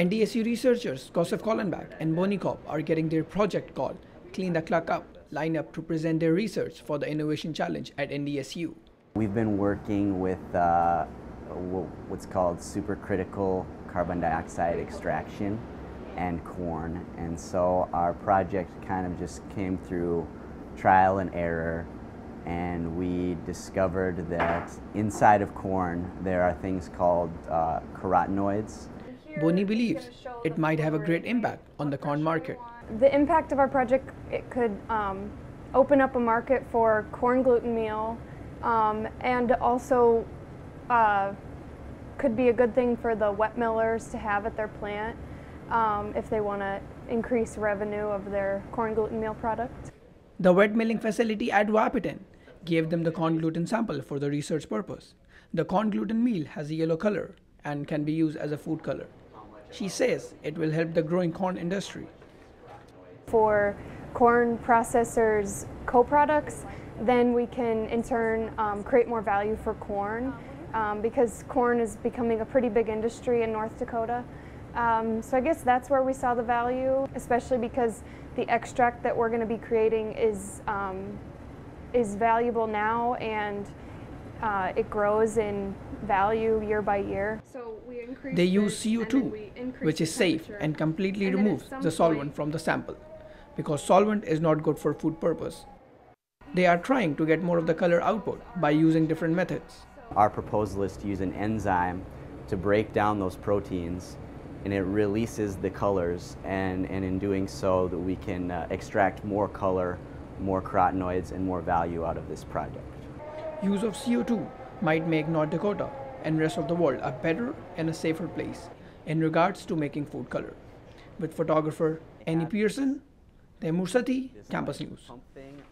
NDSU researchers Kosef Collenbach and Bonicorp are getting their project called Clean the Cluck Up line up to present their research for the Innovation Challenge at NDSU. We've been working with uh, what's called supercritical carbon dioxide extraction and corn. And so our project kind of just came through trial and error and we discovered that inside of corn there are things called uh, carotenoids. Boni believes it might have a great impact on the corn market. The impact of our project it could um, open up a market for corn gluten meal um, and also uh, could be a good thing for the wet millers to have at their plant um, if they want to increase revenue of their corn gluten meal product. The wet milling facility at Wahpeton gave them the corn gluten sample for the research purpose. The corn gluten meal has a yellow color and can be used as a food color. She says it will help the growing corn industry. For corn processors' co-products, then we can in turn um, create more value for corn um, because corn is becoming a pretty big industry in North Dakota. Um, so I guess that's where we saw the value, especially because the extract that we're going to be creating is um, is valuable now and uh, it grows in value year by year. So they use CO2, which is safe and completely and removes the solvent from the sample, because solvent is not good for food purpose. They are trying to get more of the color output by using different methods. Our proposal is to use an enzyme to break down those proteins and it releases the colors and, and in doing so that we can uh, extract more color, more carotenoids and more value out of this project. Use of CO2 might make North Dakota and rest of the world a better and a safer place in regards to making food color. With photographer Annie Pearson, Temur Sati, Campus News.